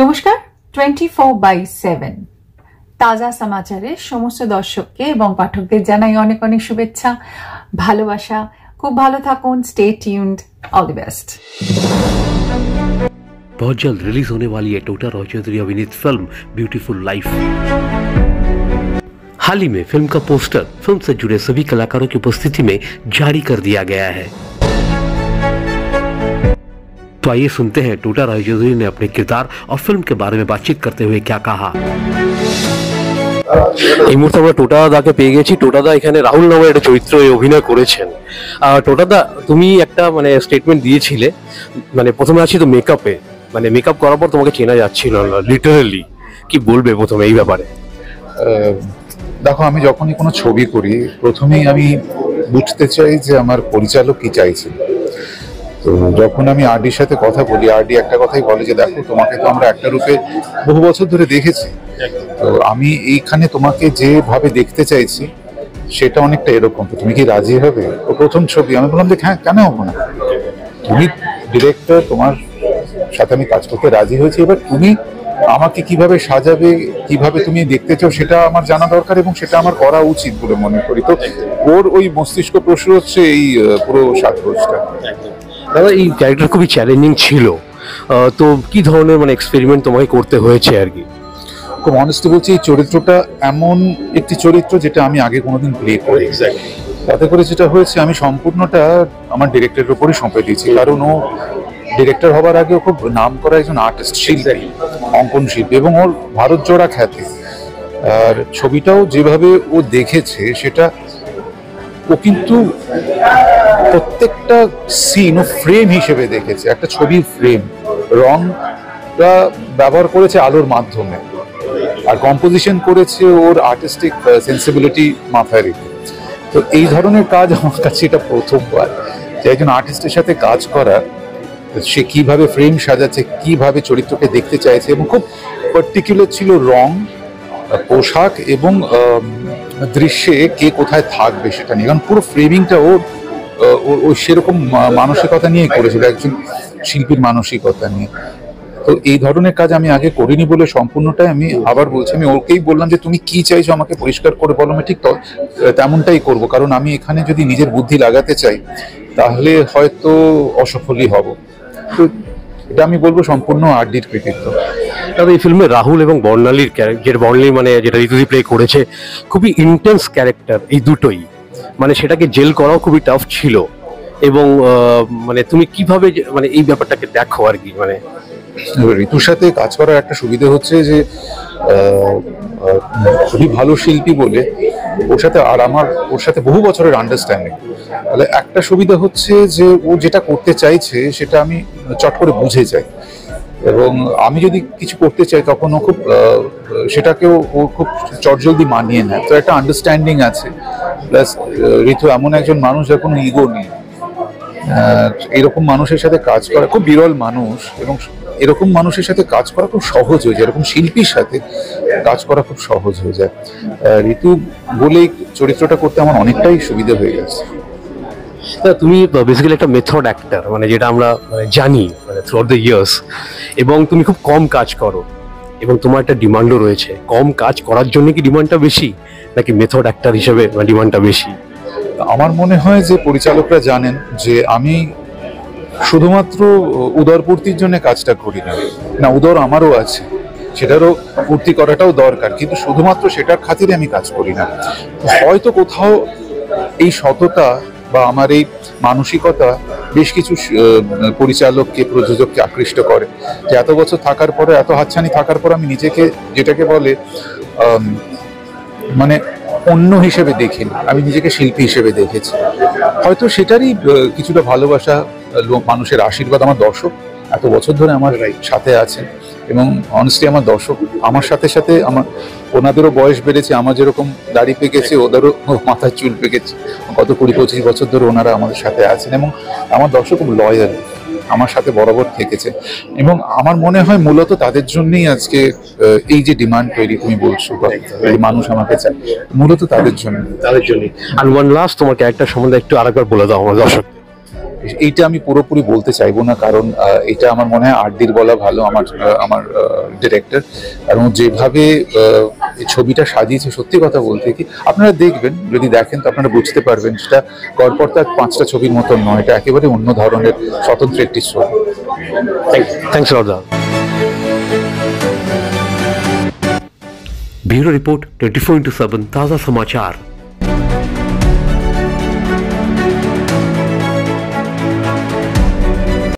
নমস্কার twenty four by seven তাজা সমাচারের সমস্ত দর্শককে এবং পাঠকদের জানাই অনেক অনেক শুভেচ্ছা ভালোবাসা খুব ভালো থাকুন stay tuned all the best बहुत जल्द रिलीज होने वाली है टोटा रॉय चौधरी अभिनीत फिल्म ब्यूटीफुल लाइफ हाल ही में फिल्म का पोस्टर फिल्म से जुड़े सभी कलाकारों की उपस्थिति में जारी कर दिया गया है तो आइए सुनते हैं टोटा रॉय चौधरी ने अपने किरदार और फिल्म के बारे में बातचीत करते हुए क्या कहा এই মুহূর্তে আমরা টোটা দাকে পেয়ে গেছি টোটা দা এখানে রাহুল নামের একটা চরিত্রে অভিনয় করেছেন আহ, টোটা দা তুমি একটা মানে স্টেটমেন্ট দিয়েছিলে মানে প্রথমে আছি তো মেকআপে মানে মেকআপ করার পর তোমাকে চেনা যাচ্ছিল না লিটারালি কি বলবে প্রথমে এই ব্যাপারে আহ, দেখো আমি যখনই কোনো ছবি করি প্রথমেই আমি বুঝতে চাই যে আমার পরিচালক কি চাইছে তো যখন আমি আরডির সাথে কথা বলি আরডি একটা কথাই বলে যে দেখো তোমাকে তো আমরা একটা রূপে বহু বছর ধরে দেখেছি। তো আমি এইখানে তোমাকে যেভাবে দেখতে চাইছি সেটা অনেকটা এরকম। তুমি কি রাজি হবে? ও প্রথম ছবি। আমি বললাম যে হ্যাঁ কেন হব না? তুমি ডিরেক্টর তোমার সাথে আমি কাজ করতে রাজি হয়েছি। এবার তুমি আমাকে কীভাবে সাজাবে কীভাবে তুমি দেখতে চাও সেটা আমার জানা দরকার এবং সেটা আমার করা উচিত বলে মনে করি। তো ওর ওই মস্তিষ্ক প্রশ্ন হচ্ছে এই পুরো সাজগোজটা। দাদা এই ক্যারেক্টার খুবই চ্যালেঞ্জিং ছিল। তো কি ধরনের মানে এক্সপেরিমেন্ট তোমাকে করতে হয়েছে আর কি? খুব অনেস্টলি বলছি এই চরিত্রটা এমন একটি চরিত্র যেটা আমি আগে কোনোদিন প্লে করি তাতে করে যেটা হয়েছে আমি সম্পূর্ণটা আমার ডিরেক্টরের উপরই সঁপে দিয়েছি। কারণ ও ডিরেক্টর হবার আগে ও খুব নাম করা একজন আর্টিস্ট শিল্পী অঙ্কন শিল্পী এবং ওর ভারত জোড়া খ্যাতি। আর ছবিটাও যেভাবে ও দেখেছে সেটা ও কিন্তু প্রত্যেকটা সিন ও ফ্রেম হিসেবে দেখেছে। একটা ছবির ফ্রেম রংটা ব্যবহার করেছে আলোর মাধ্যমে। আর কম্পোজিশন করেছে ওর আর্টিস্টিক সেন্সিবিলিটি মাথায় রেখে। তো এই ধরনের কাজ আমার কাছে এটা প্রথমবার যে একজন আর্টিস্টের সাথে কাজ করা, সে কীভাবে ফ্রেম সাজাচ্ছে, কীভাবে চরিত্রকে দেখতে চাইছে এবং খুব পার্টিকুলার ছিল রং, পোশাক এবং দৃশ্যে কে কোথায় থাকবে সেটা নিয়ে। কারণ পুরো ফ্রেমিংটা ওর আহ, ও- ও সেরকম মানসিকতা নিয়ে করেছিল একজন শিল্পীর মানসিকতা নিয়ে। তো এই ধরনের কাজ আমি আগে করিনি বলে সম্পূর্ণটাই আমি আবার বলছি। আমি ওকেই বললাম যে তুমি কি চাইছো আমাকে পরিষ্কার করে বলো আমি ঠিক ত- তেমনটাই করব। কারণ আমি এখানে যদি নিজের বুদ্ধি লাগাতে চাই তাহলে হয়তো অসফলই হব। তো এটা আমি বলব সম্পূর্ণ আরডির কৃতিত্ব। দাদা এই ফিল্মে রাহুল এবং বর্ণালীর ক্যারেক্টার যেটা বর্ণালী মানে যেটা ঋতুদি প্লে করেছে খুবই ইন্টেন্স ক্যারেক্টার এই দুটোই। মানে সেটাকে জেল করাও খুবই টাফ ছিল। এবং মানে তুমি কীভাবে মানে এই ব্যাপারটাকে দেখো আর কি মানে? ঋতুর সাথে কাজ করার একটা সুবিধা হচ্ছে যে খুবই ভালো শিল্পী বলে ওর সাথে আর আমার ওর সাথে বহু বছরের আন্ডারস্ট্যান্ডিং তাহলে একটা সুবিধা হচ্ছে যে ও যেটা করতে চাইছে সেটা আমি চট করে বুঝে যাই। এবং আমি যদি কিছু করতে চাই তখন ও খুব সেটাকেও ও খুব চটজলদি মানিয়ে নেয়। তো একটা আন্ডারস্ট্যান্ডিং আছে। প্লাস ঋতু এমন একজন মানুষ যার কোনো ইগো নেই। এরকম মানুষের সাথে কাজ করা, খুব বিরল মানুষ এবং এরকম মানুষের সাথে কাজ করা খুব সহজ হয়ে যায় এরকম শিল্পীর সাথে কাজ করা খুব সহজ হয়ে যায়। ঋতু বলে চরিত্রটা করতে আমার অনেকটাই সুবিধা হয়ে গেছে। তুমি বেসিক্যালি একটা মেথড অ্যাক্টার মানে যেটা আমরা মানে জানি মানে থ্রু দ্য ইয়ার্স এবং তুমি খুব কম কাজ করো এবং তোমার একটা ডিমান্ডও রয়েছে। কম কাজ করার জন্য কি ডিমান্ডটা বেশি নাকি মেথড অ্যাক্টর হিসেবে ডিমান্ডটা বেশি? আমার মনে হয় যে পরিচালকরা জানেন যে আমি শুধুমাত্র উদরপূর্তির জন্য কাজটা করি না। না, উদর আমারও আছে। সেটারও পূর্তি করাটাও দরকার, কিন্তু শুধুমাত্র সেটার খাতিরে আমি কাজ করি না। হয়তো কোথাও এই সততা বা আমার এই মানসিকতা বেশ কিছু পরিচালককে, প্রযোজককে আকৃষ্ট করে। যে এত বছর থাকার পরে, এত হাতছানি থাকার পর আমি নিজেকে, যেটাকে বলে মানে অন্য হিসেবে দেখিনি। আমি নিজেকে শিল্পী হিসেবে দেখেছি। হয়তো সেটারই কিছুটা ভালোবাসা মানুষের আশীর্বাদ আমার দর্শক, এত বছর ধরে আমার সাথে আছেন এবং অনেস্টলি আমার দর্শক, আমার সাথে সাথে আমার, ওনাদেরও বয়স বেড়েছে, আমার যেরকম দাড়ি পেকেছে, ওদেরও মাথার চুল পেকেছে, গত কুড়ি পঁচিশ বছর ধরে ওনারা আমাদের সাথে আছেন এবং আমার দর্শক লয়াল আমার সাথে বরাবর থেকেছে। এবং আমার মনে হয় মূলত তাদের জন্যই আজকে এই যে ডিমান্ড তৈরি তুমি বলছো মানুষ আমাকে চায় মূলত তাদের জন্য। তাদের জন্যই। আর ওয়ান লাস্ট তোমার ক্যারেক্টার সম্বন্ধে একটু আরেকবার বলে দাও আমার দর্শক। এইটা আমি পুরোপুরি বলতে চাইব না কারণ এটা আমার মনে হয় আরডির বলা ভালো আমার আমার ডিরেক্টর এবং যেভাবে এই ছবিটা সাজিয়েছে সত্যি কথা বলতে কি আপনারা দেখবেন যদি দেখেন তো আপনারা বুঝতে পারবেন সেটা গড়পড়তার পাঁচটা ছবির মতন নয় এটা একেবারে অন্য ধরনের স্বতন্ত্র একটি ছবি থ্যাংকস দাদা ब्यूरो रिपोर्ट 24 इंटू सेवन ताज़ा समाचार